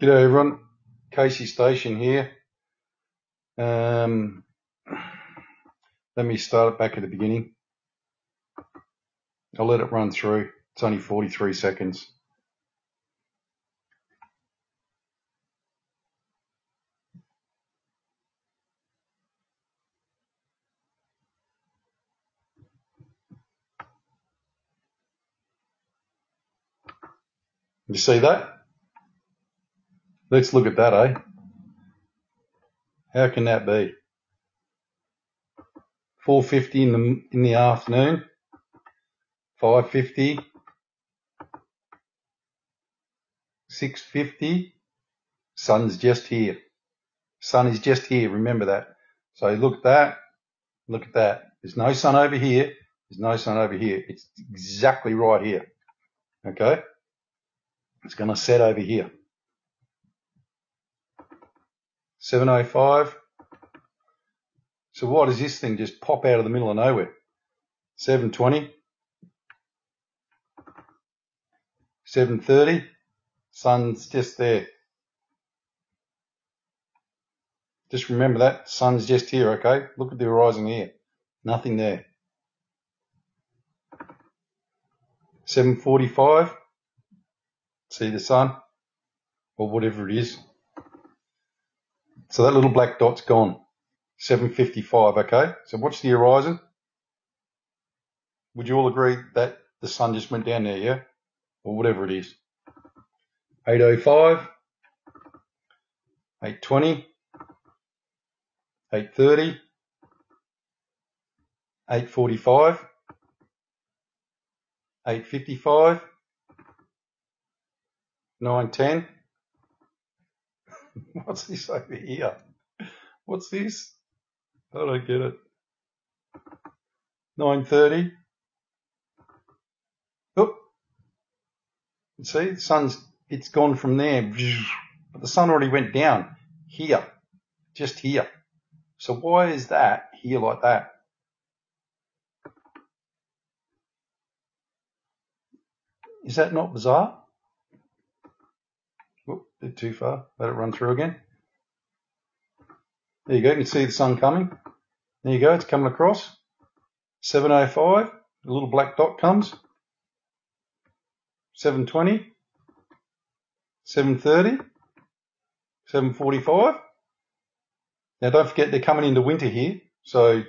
G'day everyone, Casey Station here. Um, let me start it back at the beginning. I'll let it run through. It's only 43 seconds. You see that? Let's look at that, eh? How can that be? 4.50 in the, in the afternoon, 5.50, 6.50, sun's just here. Sun is just here, remember that. So look at that, look at that. There's no sun over here, there's no sun over here. It's exactly right here. Okay? It's going to set over here. 705. So why does this thing just pop out of the middle of nowhere? 720. 730. Sun's just there. Just remember that. Sun's just here, okay? Look at the horizon here. Nothing there. 745. See the sun? Or whatever it is. So that little black dot's gone. 755, okay? So what's the horizon? Would you all agree that the sun just went down there, yeah? Or whatever it is. 805, 820, 830, 845, 855, 910, Uh, what's this over here? What's this? I don't get it. 9.30. Oh. See, the sun's, it's gone from there. But the sun already went down here. Just here. So why is that here like that? Is that not bizarre? Bit too far. Let it run through again. There you go. You can see the sun coming. There you go. It's coming across. 705. A little black dot comes. 720. 730. 745. Now don't forget they're coming into winter here. So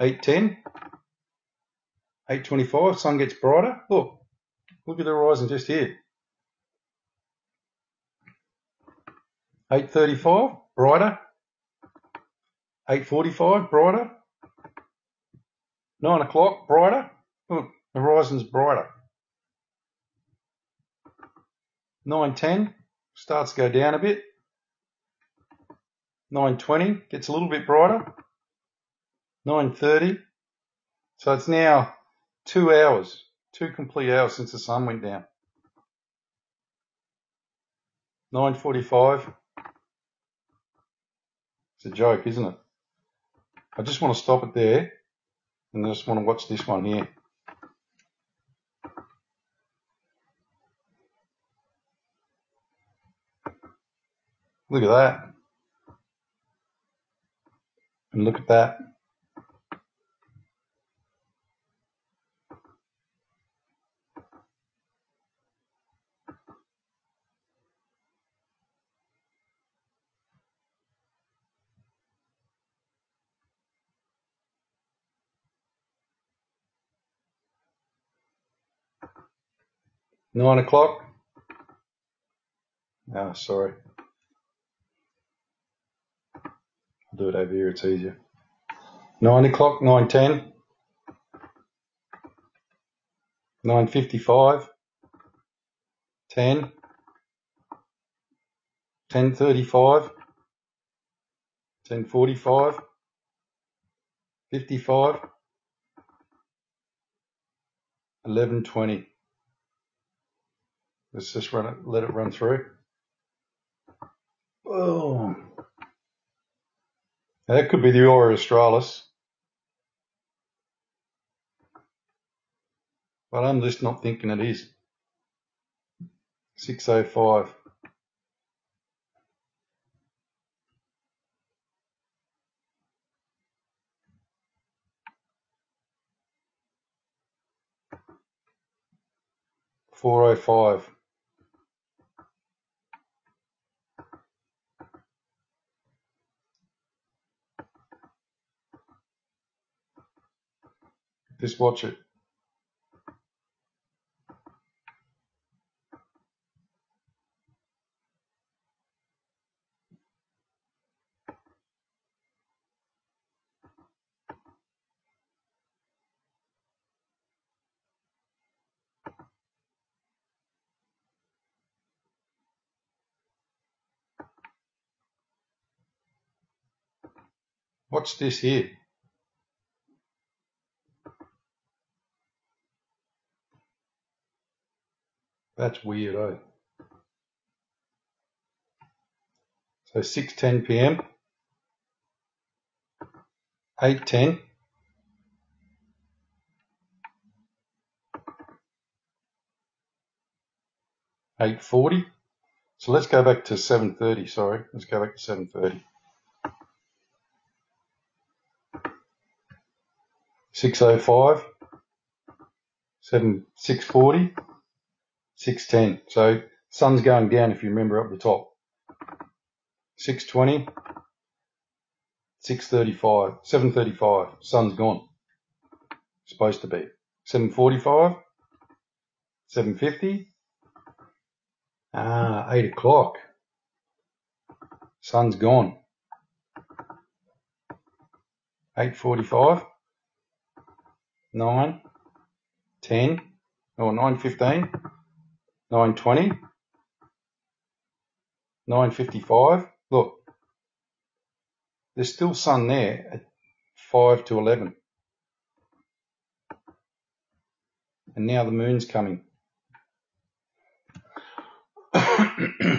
810. 825. Sun gets brighter. Look. Look at the horizon just here. 8.35, brighter. 8.45, brighter. 9 o'clock, brighter. Horizon's brighter. 9.10, starts to go down a bit. 9.20, gets a little bit brighter. 9.30, so it's now two hours, two complete hours since the sun went down. 9.45, it's a joke, isn't it? I just want to stop it there and I just want to watch this one here. Look at that. And look at that. Nine o'clock? Ah, sorry. I'll do it over here, it's easier. Nine o'clock, nine ten. 9.55, 10, 10.35, 10.45, 55, 11.20. Let's just run it, let it run through. Boom. Now that could be the Aurora Australis. But I'm just not thinking it is. 605. Four oh five. Just watch it. What's this here? That's weird, eh? So 6.10 p.m. 8.10. Eight forty. So let's go back to seven thirty. Sorry, let's go back to seven thirty. Six oh five. Seven six forty. 610. So sun's going down if you remember up the top. 620, 635, 735, sun's gone. Supposed to be. 745, 750, ah, 8 o'clock. Sun's gone. 8.45, 9, 10, or 9.15, 920, 955. Look, there's still sun there at 5 to 11. And now the moon's coming.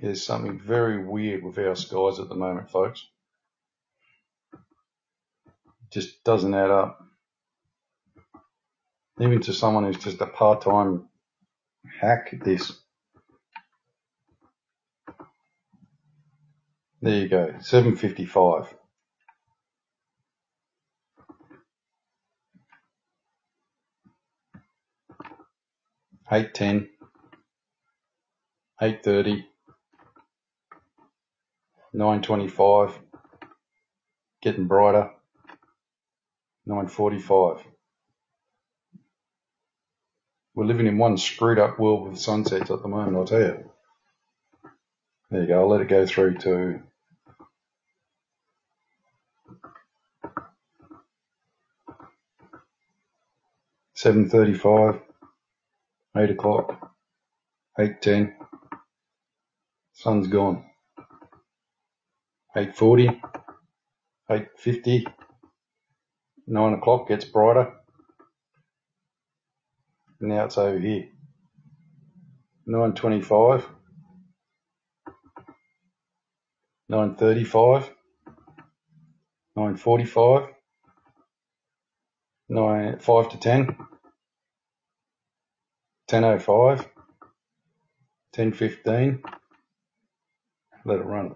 There's something very weird with our skies at the moment, folks. Just doesn't add up. Even to someone who's just a part-time hack at this. There you go, 755. Eight ten, eight thirty. 9.25, getting brighter, 9.45. We're living in one screwed up world with sunsets at the moment, I'll tell you. There you go, I'll let it go through to seven thirty-five, eight o'clock, eight ten. Sun's gone. 8.40, 8.50, 9 o'clock gets brighter. Now it's over here. 9.25, 9.35, 9.45, 9, 5 to 10, 10.05, 10.15, let it run.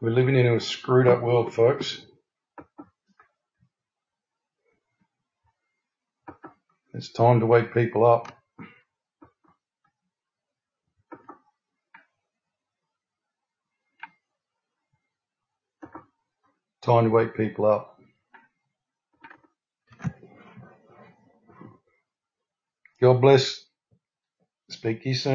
We're living in a screwed up world, folks. It's time to wake people up. Time to wake people up. God bless. Speak to you soon.